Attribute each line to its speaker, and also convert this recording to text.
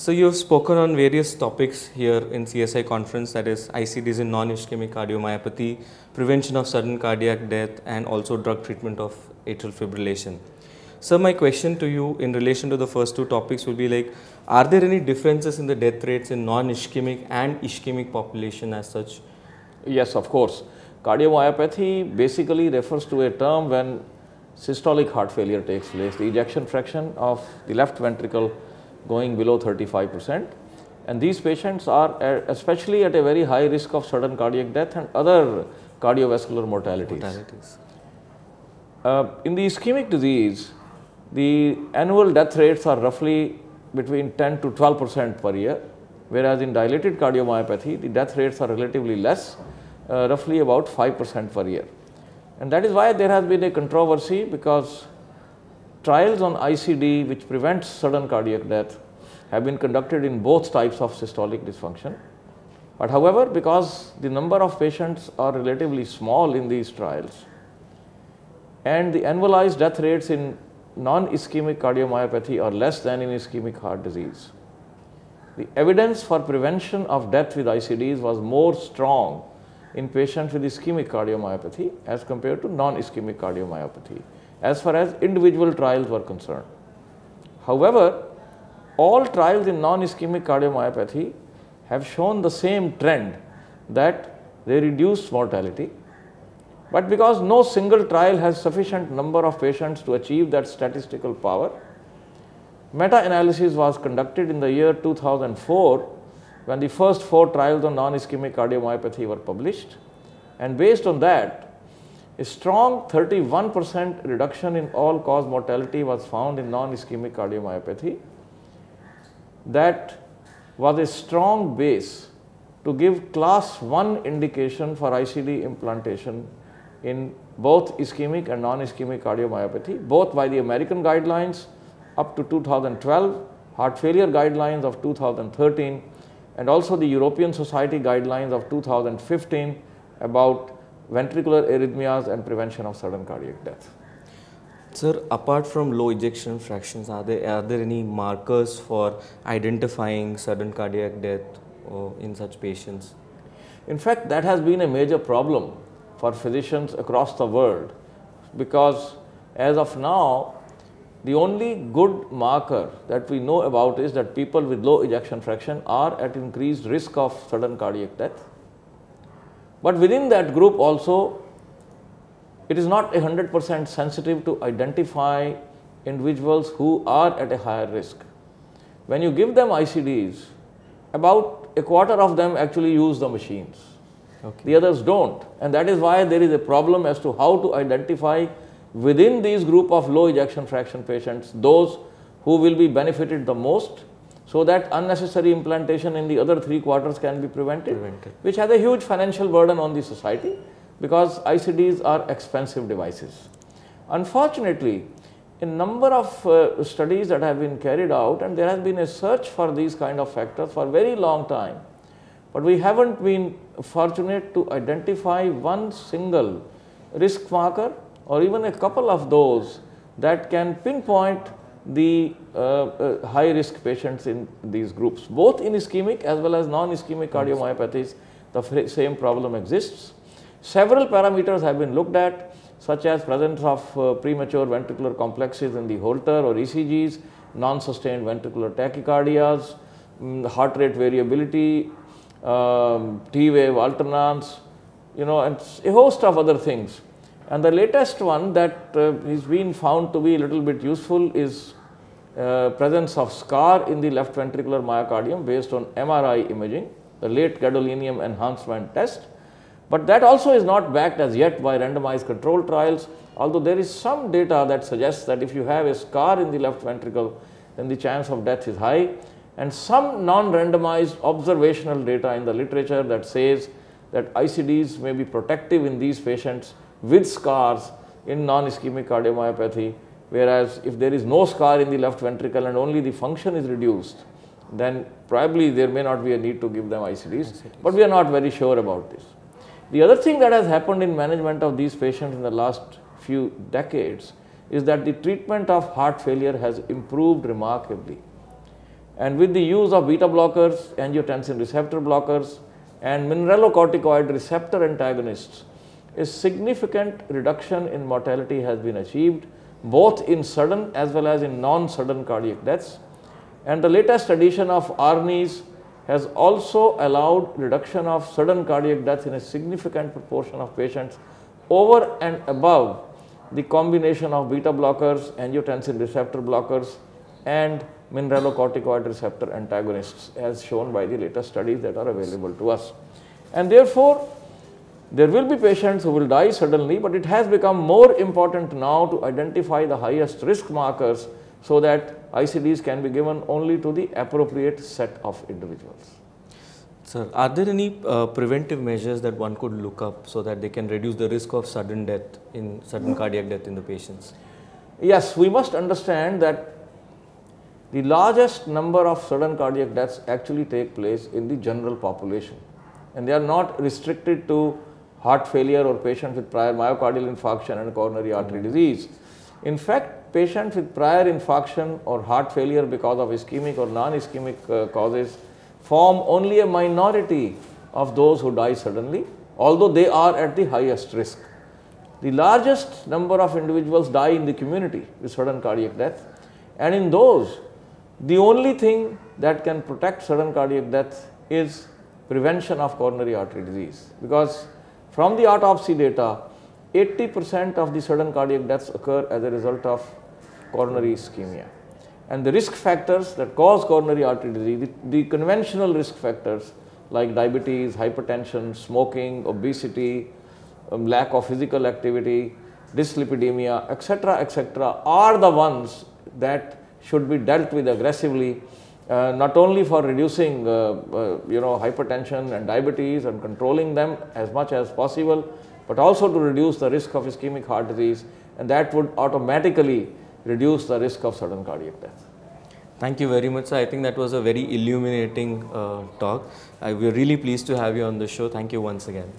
Speaker 1: So you have spoken on various topics here in CSI conference that is ICDs in non-ischemic cardiomyopathy, prevention of sudden cardiac death and also drug treatment of atrial fibrillation. So my question to you in relation to the first two topics will be like, are there any differences in the death rates in non-ischemic and ischemic population as such?
Speaker 2: Yes, of course. Cardiomyopathy basically refers to a term when systolic heart failure takes place, the ejection fraction of the left ventricle going below 35 percent. And these patients are especially at a very high risk of sudden cardiac death and other cardiovascular mortalities. mortalities. Uh, in the ischemic disease, the annual death rates are roughly between 10 to 12 percent per year, whereas in dilated cardiomyopathy, the death rates are relatively less, uh, roughly about 5 percent per year. And that is why there has been a controversy because trials on ICD which prevents sudden cardiac death have been conducted in both types of systolic dysfunction. But however, because the number of patients are relatively small in these trials and the annualized death rates in non-ischemic cardiomyopathy are less than in ischemic heart disease, the evidence for prevention of death with ICDs was more strong in patients with ischemic cardiomyopathy as compared to non-ischemic cardiomyopathy as far as individual trials were concerned. However, all trials in non-ischemic cardiomyopathy have shown the same trend that they reduce mortality. But because no single trial has sufficient number of patients to achieve that statistical power, meta-analysis was conducted in the year 2004 when the first four trials on non-ischemic cardiomyopathy were published. And based on that, a strong 31 percent reduction in all cause mortality was found in non-ischemic cardiomyopathy. That was a strong base to give class 1 indication for ICD implantation in both ischemic and non-ischemic cardiomyopathy, both by the American guidelines up to 2012, heart failure guidelines of 2013 and also the European Society guidelines of 2015 about ventricular arrhythmias and prevention of sudden cardiac death.
Speaker 1: Sir, apart from low ejection fractions, are there, are there any markers for identifying sudden cardiac death uh, in such patients?
Speaker 2: In fact, that has been a major problem for physicians across the world because as of now, the only good marker that we know about is that people with low ejection fraction are at increased risk of sudden cardiac death but within that group also, it is not 100% sensitive to identify individuals who are at a higher risk. When you give them ICDs, about a quarter of them actually use the machines. Okay. The others don't. And that is why there is a problem as to how to identify within these group of low ejection fraction patients those who will be benefited the most so that unnecessary implantation in the other three quarters can be prevented, prevented, which has a huge financial burden on the society because ICDs are expensive devices. Unfortunately, a number of uh, studies that have been carried out and there has been a search for these kind of factors for a very long time, but we haven't been fortunate to identify one single risk marker or even a couple of those that can pinpoint the uh, uh, high risk patients in these groups. Both in ischemic as well as non-ischemic cardiomyopathies, the same problem exists. Several parameters have been looked at such as presence of uh, premature ventricular complexes in the Holter or ECGs, non-sustained ventricular tachycardias, um, heart rate variability, um, T-wave alternans, you know, and a host of other things. And the latest one that uh, is being found to be a little bit useful is uh, presence of scar in the left ventricular myocardium based on MRI imaging, the late gadolinium enhancement test. But that also is not backed as yet by randomized control trials, although there is some data that suggests that if you have a scar in the left ventricle, then the chance of death is high. And some non-randomized observational data in the literature that says that ICDs may be protective in these patients with scars in non-ischemic cardiomyopathy, whereas if there is no scar in the left ventricle and only the function is reduced, then probably there may not be a need to give them ICDs, but we are not very sure about this. The other thing that has happened in management of these patients in the last few decades is that the treatment of heart failure has improved remarkably. And with the use of beta blockers, angiotensin receptor blockers, and mineralocorticoid receptor antagonists, a significant reduction in mortality has been achieved both in sudden as well as in non-sudden cardiac deaths. And the latest addition of ARNIs has also allowed reduction of sudden cardiac deaths in a significant proportion of patients over and above the combination of beta blockers, angiotensin receptor blockers and mineralocorticoid receptor antagonists as shown by the latest studies that are available to us. And therefore, there will be patients who will die suddenly, but it has become more important now to identify the highest risk markers so that ICDs can be given only to the appropriate set of individuals.
Speaker 1: Sir, are there any uh, preventive measures that one could look up so that they can reduce the risk of sudden death in sudden cardiac death in the patients?
Speaker 2: Yes, we must understand that the largest number of sudden cardiac deaths actually take place in the general population and they are not restricted to heart failure or patients with prior myocardial infarction and coronary artery disease. In fact, patients with prior infarction or heart failure because of ischemic or non-ischemic uh, causes form only a minority of those who die suddenly, although they are at the highest risk. The largest number of individuals die in the community with sudden cardiac death and in those the only thing that can protect sudden cardiac death is prevention of coronary artery disease because from the autopsy data 80% of the sudden cardiac deaths occur as a result of coronary ischemia. And the risk factors that cause coronary artery disease, the, the conventional risk factors like diabetes, hypertension, smoking, obesity, um, lack of physical activity, dyslipidemia, etc., etc., are the ones that should be dealt with aggressively, uh, not only for reducing uh, uh, you know hypertension and diabetes and controlling them as much as possible, but also to reduce the risk of ischemic heart disease, and that would automatically reduce the risk of sudden cardiac death.
Speaker 1: Thank you very much, sir. I think that was a very illuminating uh, talk. I, we're really pleased to have you on the show. Thank you once again.